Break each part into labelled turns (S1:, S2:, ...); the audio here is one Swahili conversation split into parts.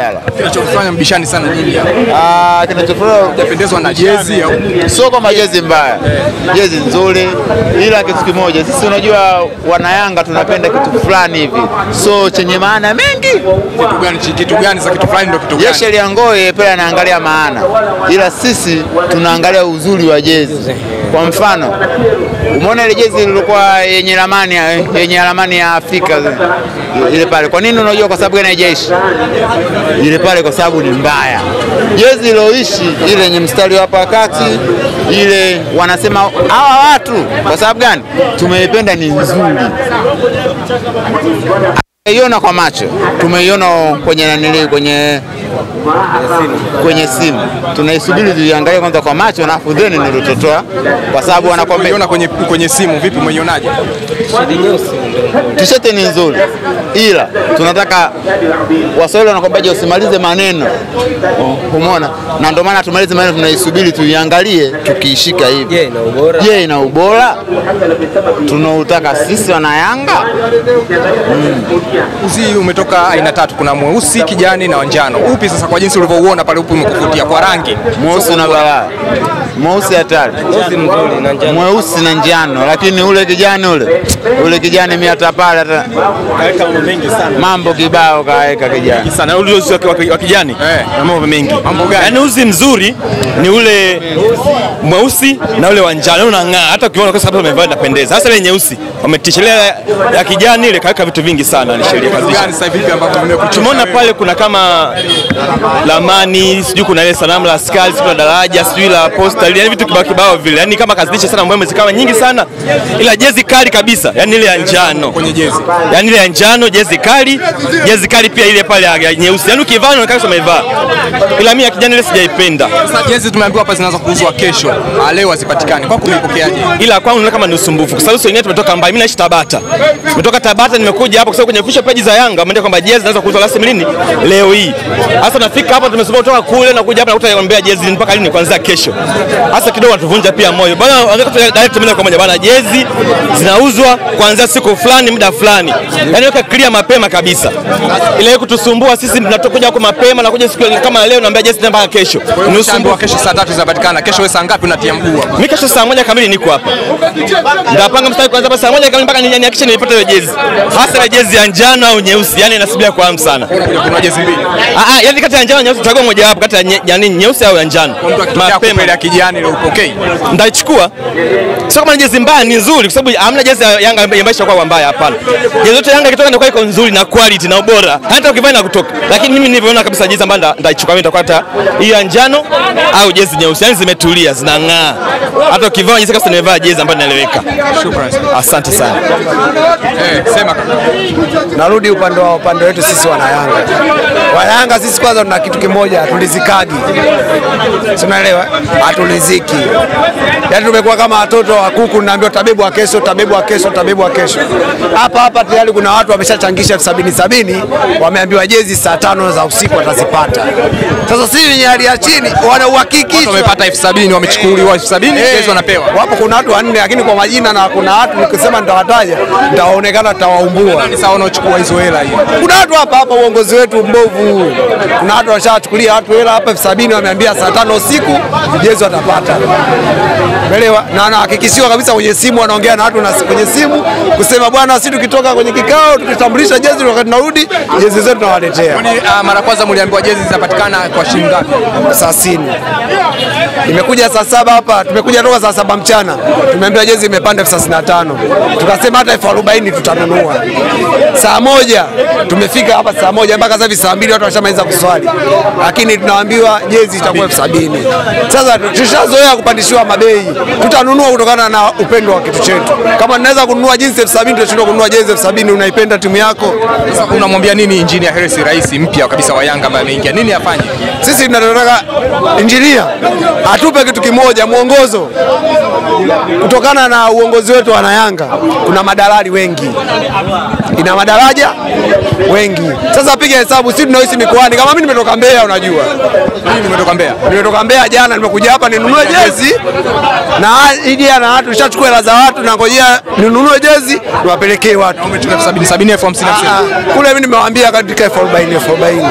S1: Dala.
S2: Kinachofanya mbishani sana nyinyi hapa.
S1: Ah, kinachofanya
S2: Hujapendezwa na jezi au
S1: sio kama jezi mbaya, jezi nzuri, ila kitu kimoja, sisi unajua wanayanga tunapenda kitu fulani hivi, so chenye maana mengi.
S2: kitu gani kitu gani za kitu fulani ndio kitu gani?
S1: Jeshi Liangoe pia anaangalia maana, ila sisi tunaangalia uzuri wa jezi. Kwa mfano, umeona ile jezi ilikuwa yenye ramani yenye ramani ya Afrika ile pale. Kwa nini unajua? Kwa sababu gani haijaishi ile pale? Kwa sababu ni mbaya. Jezi iloishi ile yenye mstari wa hapa kati ile, wanasema hawa watu, kwa sababu gani? Tumeipenda, ni nzuri tumeiona kwa macho, tumeiona kwenye nanili, kwenye kwenye simu, tunaisubiri tuiangalie kwanza kwa macho, na afu then ndio tutatoa, kwa sababu wanakwambia
S2: kwenye kwenye simu. Vipi umeionaje?
S1: Tisheti ni nzuri, ila tunataka Waswahili wanakwambiaje, usimalize maneno, umeona? Na ndio maana tumalize maneno, tunaisubiri tuiangalie, tukiishika hivi,
S3: Je, ina ubora?
S1: je, ina ubora tunautaka sisi wanayanga?
S2: Uzi umetoka aina tatu, kuna mweusi, kijani na wanjano. Upi sasa kwa jinsi ulivyouona pale, upi umekuvutia kwa rangi?
S1: Mweusi na balaa, mweusi hatari
S3: Ngozi mzuri na njano.
S1: mweusi na njano, lakini ule kijani ule ule kijani mimi hata pale hata
S4: Kaweka mambo mengi sana
S1: mambo kibao kaweka kijani.
S4: sana ule uzi wa- kijani
S2: Eh.
S4: na mambo mengi.
S2: Mambo gani?
S4: Yani uzi mzuri ni ule mweusi na ule wa njano unang'aa, hata ukiona kwa sababu amevaa inapendeza. Hasa ile nyeusi wametishelea ya kijani ile kaweka vitu vingi sana ni sheria
S2: Gani sasa hivi ambapo vimekuchosha?
S4: Tumeona pale kuna kama lamani, sijui kuna ile sanamu la askari, sijui la daraja, sijui la posta, yani vitu kibao kibao vile, yani kama kazidisha sana, mbwembwe zikawa nyingi sana, ila jezi kali kabisa, yani ile ya njano
S2: kwenye jezi.
S4: yani ile ya njano, jezi kali, jezi kali pia ile pale ya nyeusi, yani ukivaa unaonekana kama umevaa, ila mimi ya kijani ile sijaipenda,
S2: Sasa jezi tumeambiwa hapa zinaanza kuuzwa kesho, Ah, leo hazipatikani. Kwako umeipokeaje?
S4: ila kwangu naona kama ni usumbufu, kwa sababu sisi tumetoka mbali. Mimi naishi Tabata, nimetoka Tabata nimekuja hapa kwa sababu kwenye official page za Yanga wameandika kwamba jezi zinaanza kuuzwa rasmi lini, leo hii. Sasa nafika hapa, tumesubiri kutoka kule na kuja hapa nakuta naambia jezi mpaka lini, kuanzia kesho. Sasa kidogo natuvunja pia moyo bwana, direct mimi kwa moja bwana, jezi zinauzwa kuanzia siku fulani muda fulani, yani weka clear mapema kabisa, ile kutusumbua sisi. Tunatokuja huko mapema na kuja siku kama leo, naambia jezi mpaka kesho,
S2: Ushaambiwa kesho saa tatu zinapatikana. Kesho wewe saa ngapi unatia mguu hapa?
S4: Mimi kesho saa moja kamili niko hapa. Ndapanga mstari kwanza saa moja kamili mpaka nihakikishe nilipata hiyo jezi. Hasa ile jezi ya njano au nyeusi, yani nasubiria kwa hamu sana.
S2: Kuna jezi mbili.
S4: Ah ah, yani kati ya njano na nyeusi tutachagua moja wapo kati ya yani nyeusi au ya njano. Mapema
S2: ile ya kijani ile upokei.
S4: ndaichukua. Sio kama ni jezi mbaya, ni nzuri kwa sababu hamna jezi ya Yanga ambayo ishakuwa mbaya, hapana. Jezi yote Yanga ikitoka ndio iko nzuri na quality na ubora. Hata ukivaa na kutoka. Lakini mimi nilivyoona kabisa jezi ambayo nda- ndaichukua mimi nitakuwa hata hiyo ya njano au jezi nyeusi. Yani zimetulia, zinang'aa. Hata ukivaa jezi kama nimevaa jezi ambayo inaeleweka.
S2: Shukrani.
S4: Asante sana.
S2: Eh, sema.
S5: Narudi upande wa upande wetu sisi wanayanga. Wanayanga sisi kwanza tuna kitu kimoja, tulizikagi, Si unaelewa? Hatuliziki. Yaani tumekuwa kama watoto wa kuku, naambiwa tabibu wa kesho, tabibu wa kesho, tabibu wa kesho. Hapa hapa tayari kuna watu wameshachangisha elfu sabini sabini, wameambiwa jezi saa tano za usiku watazipata. Sasa sisi wenye hali ya chini wana uhakiki
S2: Wamepata elfu sabini wamechukuliwa elfu sabini jezi wanapewa.
S5: Wapo kuna watu wanne, lakini kwa majina na kuna watu nikisema nitawataja nitaonekana nitawaumbua.
S2: Ni sawa wanaochukua hizo hela hiyo.
S5: Kuna watu hapa hapa uongozi wetu mbovu. Kuna watu washachukulia watu hela hapa elfu sabini wameambia saa tano usiku jezi watapata. Umeelewa? Na anahakikishiwa kabisa kwenye simu, wanaongea na watu na kwenye simu kusema bwana, sisi tukitoka kwenye kikao tukitambulisha jezi, wakati tunarudi jezi zetu tunawaletea
S2: ah, mara kwanza mliambiwa jezi zinapatikana kwa shilingi ngapi?
S5: saa sini. Imekuja saa saba hapa, tumekuja toka saa saba mchana, tumeambiwa jezi imepanda elfu thelathini na tano. Tukasema hata elfu arobaini tutanunua. Saa moja tumefika hapa saa moja mpaka sasa hivi saa mbili watu washamaliza kuswali, lakini tunaambiwa jezi itakuwa elfu sabini. Sasa tushazoea kupandishiwa mabei, tutanunua kutokana na upendo wa kitu chetu. Kama tunaweza kununua jezi elfu sabini tunashindwa kununua jezi elfu sabini Unaipenda timu yako,
S2: Sasa unamwambia nini Injinia Hersi, rais mpya kabisa wa Yanga ambaye ameingia, nini afanye?
S5: sisi tunataka injinia atupe kitu kimoja, mwongozo. Kutokana na uongozi wetu wana Yanga, kuna madalali wengi, ina madaraja wengi. Sasa piga hesabu, si tunaishi mikoani. Kama mimi nimetoka Mbeya, unajua
S2: Mimi nimetoka Mbeya.
S5: nimetoka Mbeya jana, nimekuja hapa ninunue jezi na idea na watu nishachukua hela za watu nangojea ninunue jezi niwapelekee watu.
S2: Umechukua elfu sabini sabini elfu hamsini.
S5: Ah, kule mimi nimewaambia katika elfu arobaini elfu arobaini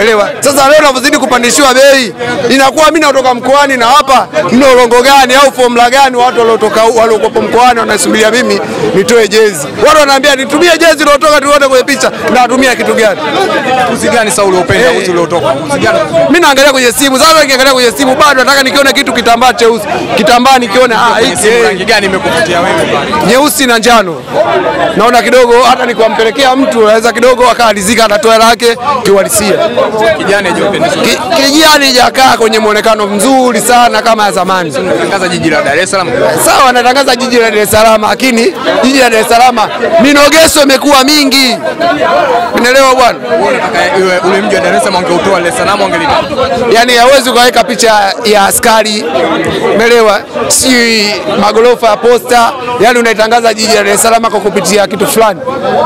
S5: Elewa. Sasa leo unavyozidi kupandishiwa bei inakuwa mimi natoka mkoani na hapa mna ulongo gani au formula gani watu waliotoka waliokuwa mkoani wanasubiria mimi nitoe jezi. Watu wanaambia nitumie jezi iliyotoka tuone kwenye picha na natumia kitu gani?
S2: Uzi gani sasa uliopenda
S5: Eh.
S2: uzi uliotoka? Uzi gani?
S5: Mimi naangalia kwenye simu. Sasa nikiangalia kwenye simu bado nataka nikiona kitu kitambaa cheusi. Kitambaa nikiona ah hiki eh,
S2: rangi gani imekuvutia wewe
S5: nyeusi na njano. Naona kidogo hata nikuwampelekea mtu naweza kidogo akaalizika atatoa hela yake kiuhalisia.
S2: Kijani hajapendezwa.
S5: Ki- Kijani jakaa kwenye mwonekano mzuri sana kama ya zamani.
S2: Tangaza jiji la Dar es Salaam.
S5: Sawa, natangaza jiji la Dar es Salaam, lakini jiji la Dar es Salaam minogeso imekuwa mingi. Unaelewa bwana?
S2: Ule mji wa Dar es Salaam ungeutoa Dar es Salaam ungelita.
S5: yani hawezi ukaweka picha ya askari umeelewa, si magorofa ya posta, yani unaitangaza jiji la Dar es Salaam kwa kupitia kitu fulani.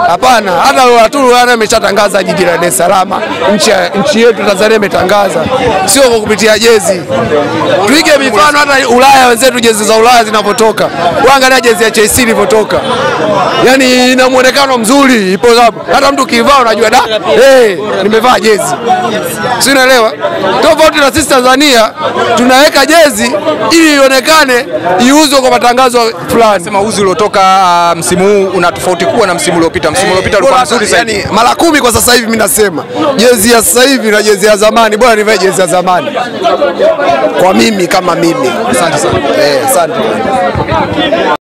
S5: Hapana, hata Waturu wana ameshatangaza jiji la Dar es Salaam, nchi ya- nchi yetu Tanzania imetangaza, sio kwa kupitia jezi. Tuige mifano hata Ulaya, wenzetu jezi za Ulaya zinavyotoka, waangalia jezi ya Chelsea ilivyotoka, yani ina muonekano mzuri, ipo hata mtu kivaa unajua da, hey, nimevaa jezi si unaelewa? Tofauti na sisi Tanzania tunaweka jezi ili ionekane iuzwe kwa matangazo fulani.
S2: Sema uzi uliotoka ah, msimu huu una tofauti kubwa na msimu uliopita. Msimu uliopita ulikuwa mzuri zaidi.
S5: yani, mara kumi kwa sasa hivi mimi nasema jezi ya sasa hivi na jezi ya zamani, bora nivae jezi ya zamani kwa mimi kama mimi.
S2: Asante sana.
S5: Eh, asante.